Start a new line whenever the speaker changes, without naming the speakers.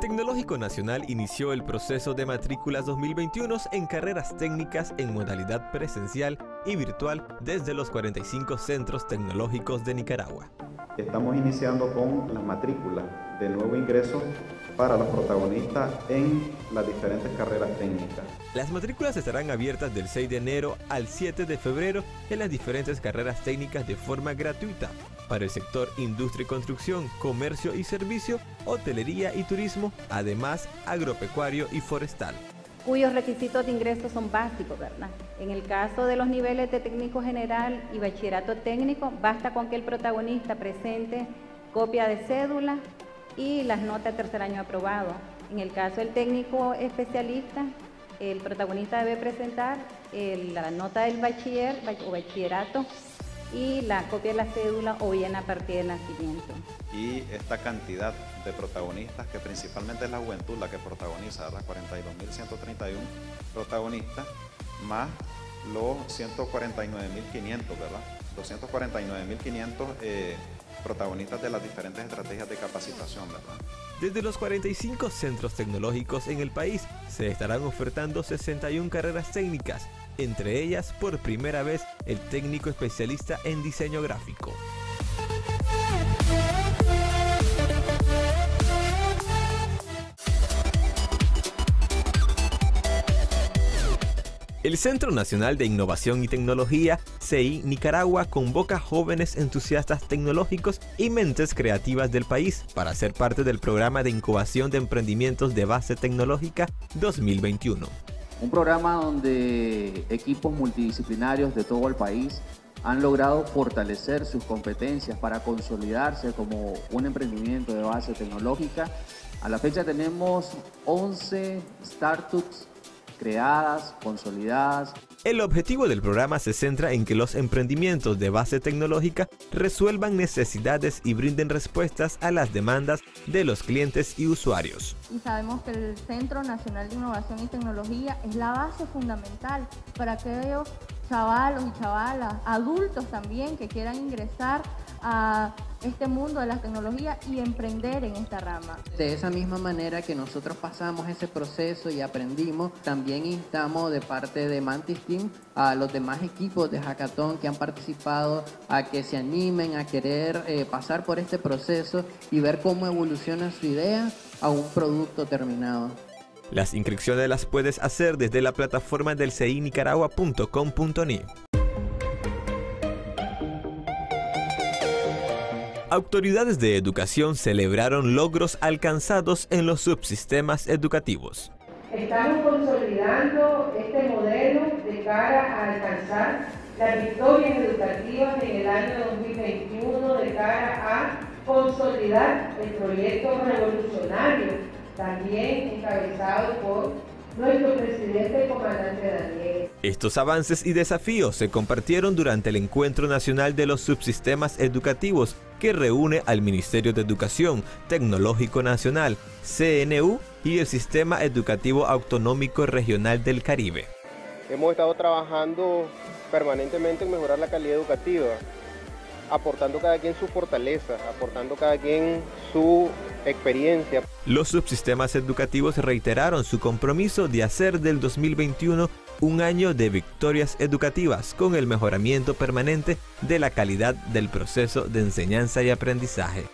Tecnológico Nacional inició el proceso de matrículas 2021 en carreras técnicas en modalidad presencial y virtual desde los 45 centros tecnológicos de Nicaragua.
Estamos iniciando con las matrículas de nuevo ingreso para los protagonistas en las diferentes carreras técnicas.
Las matrículas estarán abiertas del 6 de enero al 7 de febrero en las diferentes carreras técnicas de forma gratuita para el sector industria y construcción, comercio y servicio, hotelería y turismo, además agropecuario y forestal
cuyos requisitos de ingreso son básicos, ¿verdad? En el caso de los niveles de técnico general y bachillerato técnico, basta con que el protagonista presente copia de cédula, y las notas tercer año aprobado. En el caso del técnico especialista, el protagonista debe presentar la nota del bachiller o bachillerato y la copia de la cédula o bien a partir del nacimiento.
Y esta cantidad de protagonistas, que principalmente es la juventud la que protagoniza, las 42.131 protagonistas, más los 149.500, ¿verdad? 249.500 eh, protagonistas de las diferentes estrategias de capacitación, ¿verdad?
Desde los 45 centros tecnológicos en el país se estarán ofertando 61 carreras técnicas, entre ellas por primera vez el técnico especialista en diseño gráfico. El Centro Nacional de Innovación y Tecnología, CEI Nicaragua, convoca jóvenes entusiastas tecnológicos y mentes creativas del país para ser parte del programa de incubación de emprendimientos de base tecnológica 2021.
Un programa donde equipos multidisciplinarios de todo el país han logrado fortalecer sus competencias para consolidarse como un emprendimiento de base tecnológica. A la fecha tenemos 11 startups creadas, consolidadas.
El objetivo del programa se centra en que los emprendimientos de base tecnológica resuelvan necesidades y brinden respuestas a las demandas de los clientes y usuarios.
Y sabemos que el Centro Nacional de Innovación y Tecnología es la base fundamental para aquellos chavalos y chavalas, adultos también que quieran ingresar a este mundo de las tecnologías y emprender en esta rama.
De esa misma manera que nosotros pasamos ese proceso y aprendimos, también instamos de parte de Mantis Team a los demás equipos de Hackathon que han participado a que se animen a querer eh, pasar por este proceso y ver cómo evoluciona su idea a un producto terminado.
Las inscripciones las puedes hacer desde la plataforma del CINicaragua.com.ni. Autoridades de educación celebraron logros alcanzados en los subsistemas educativos.
Estamos consolidando este modelo de cara a alcanzar las victorias educativas en el año 2021 de cara a consolidar el proyecto revolucionario, también encabezado por nuestro presidente comandante Daniel.
Estos avances y desafíos se compartieron durante el Encuentro Nacional de los Subsistemas Educativos que reúne al Ministerio de Educación Tecnológico Nacional, CNU y el Sistema Educativo Autonómico Regional del Caribe.
Hemos estado trabajando permanentemente en mejorar la calidad educativa, aportando cada quien su fortaleza, aportando cada quien su experiencia.
Los subsistemas educativos reiteraron su compromiso de hacer del 2021 un año de victorias educativas con el mejoramiento permanente de la calidad del proceso de enseñanza y aprendizaje.